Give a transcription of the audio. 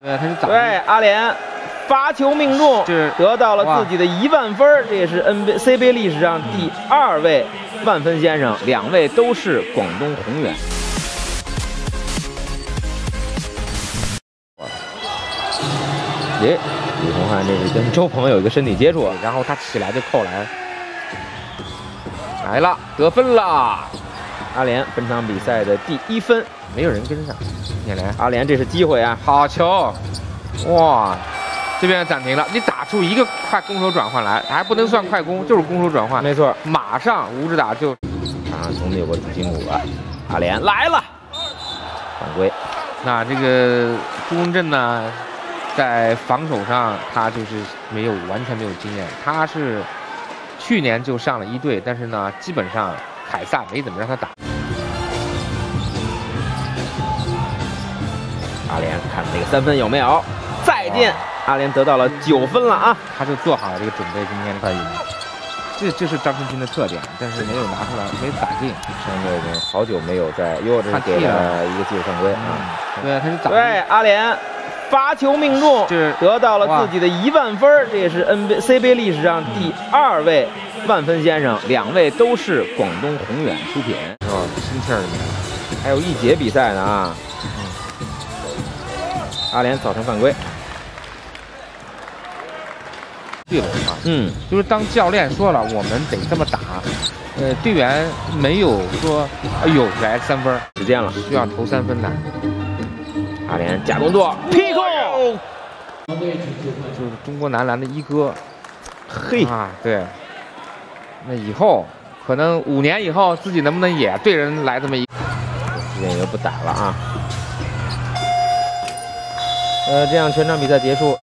对，他是打对阿联罚球命中，是得到了自己的一万分儿，这也是 NBA CBA 历史上第二位万分先生，两位都是广东宏远。耶，李洪汉这是跟周鹏有一个身体接触，然后他起来就扣篮，来了，得分了。阿联本场比赛的第一分，没有人跟上。聂莲，阿联这是机会啊，好球！哇，这边暂停了，你打出一个快攻守转换来，还不能算快攻，就是攻守转换。没错，马上吴志达就啊，从有个主心骨了。阿联来了，犯规。那这个朱文正呢，在防守上他就是没有完全没有经验，他是去年就上了一队，但是呢，基本上凯撒没怎么让他打。看这个三分有没有？再见，阿联得到了九分了啊！他就做好了这个准备，今天的快赢。这这是张春清的特点，但是没有拿出来，没打进。现在已经好久没有在，哟，这是给了一个技术犯规啊！对，他是打对阿联罚球命中，是得到了自己的一万分，这也是 NBA CBA 历史上第二位万分先生，两位都是广东宏远出品，是吧？心气儿里面，还有一节比赛呢啊！阿联造成犯规。对了啊，嗯，就是当教练说了，我们得这么打，呃，队员没有说，哎呦来三分，时间了，需要投三分的。阿联假动作，劈扣，就是中国男篮的一哥。嘿啊，对，那以后可能五年以后，自己能不能也对人来这么一？时间也不打了啊。呃，这样全场比赛结束。